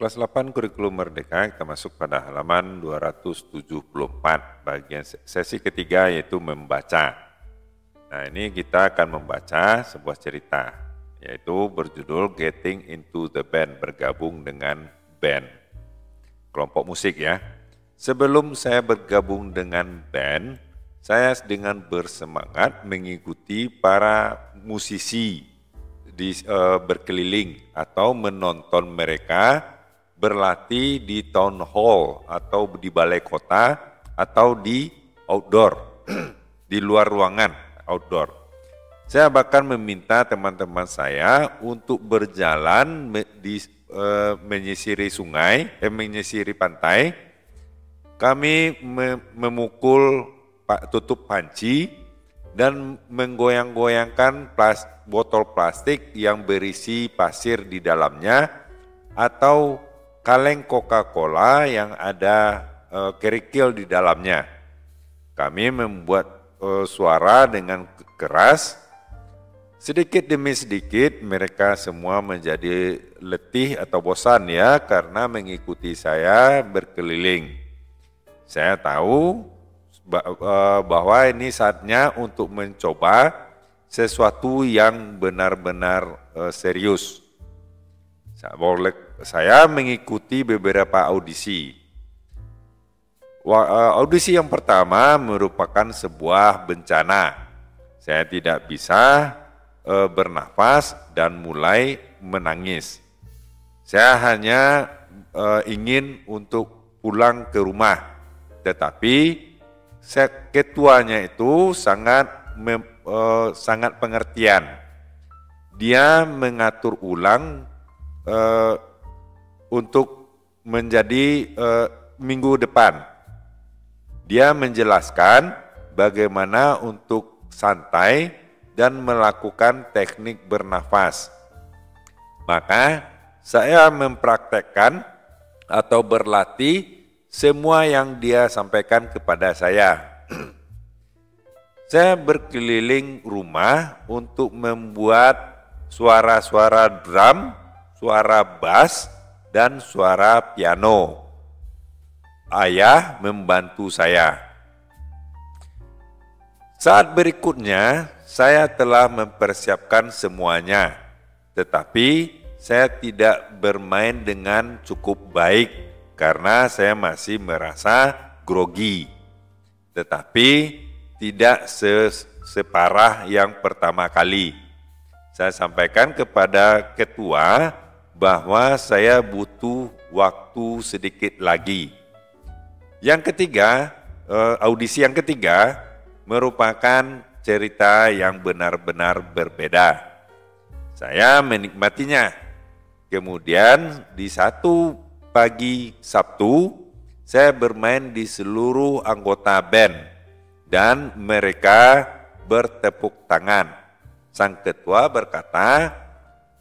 kelas 8 kurikulum merdeka kita masuk pada halaman 274 bagian sesi ketiga yaitu membaca. Nah ini kita akan membaca sebuah cerita yaitu berjudul Getting into the Band bergabung dengan band kelompok musik ya. Sebelum saya bergabung dengan band, saya dengan bersemangat mengikuti para musisi di uh, berkeliling atau menonton mereka berlatih di town hall atau di balai kota atau di outdoor di luar ruangan outdoor. Saya bahkan meminta teman-teman saya untuk berjalan di uh, menyisiri sungai, eh, menyisiri pantai kami memukul tutup panci dan menggoyang-goyangkan plas, botol plastik yang berisi pasir di dalamnya atau kaleng Coca-Cola yang ada e, kerikil di dalamnya. Kami membuat e, suara dengan keras. Sedikit demi sedikit mereka semua menjadi letih atau bosan ya karena mengikuti saya berkeliling. Saya tahu eh, bahwa ini saatnya untuk mencoba sesuatu yang benar-benar serius. Saya mengikuti beberapa audisi. Eh, audisi yang pertama merupakan sebuah bencana. Saya tidak bisa bernafas dan mulai menangis. Saya hanya ingin untuk pulang ke rumah tetapi ketuanya itu sangat sangat pengertian. Dia mengatur ulang untuk menjadi uh, minggu depan. Dia menjelaskan bagaimana untuk santai dan melakukan teknik bernafas. Maka saya mempraktekkan atau berlatih semua yang dia sampaikan kepada saya. saya berkeliling rumah untuk membuat suara-suara drum, suara bass, dan suara piano. Ayah membantu saya. Saat berikutnya, saya telah mempersiapkan semuanya, tetapi saya tidak bermain dengan cukup baik karena saya masih merasa grogi. Tetapi tidak separah yang pertama kali. Saya sampaikan kepada ketua bahwa saya butuh waktu sedikit lagi. Yang ketiga, eh, audisi yang ketiga merupakan cerita yang benar-benar berbeda. Saya menikmatinya. Kemudian di satu pagi Sabtu, saya bermain di seluruh anggota band dan mereka bertepuk tangan. Sang ketua berkata,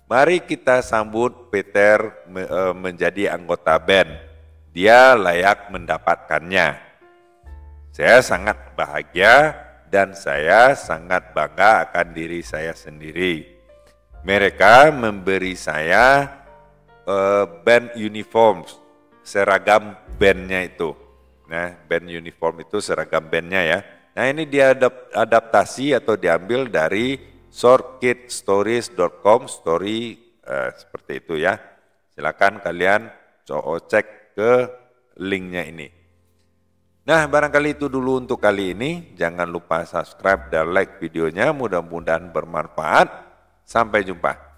mari kita sambut Peter e, menjadi anggota band. Dia layak mendapatkannya. Saya sangat bahagia dan saya sangat bangga akan diri saya sendiri. Mereka memberi saya uh, band uniform, seragam bandnya itu. Nah, band uniform itu seragam bandnya ya. Nah ini dia adaptasi atau diambil dari shortkidstories.com story uh, seperti itu ya. Silakan kalian cek ke linknya ini. Nah barangkali itu dulu untuk kali ini. Jangan lupa subscribe dan like videonya. Mudah-mudahan bermanfaat. Sampai jumpa.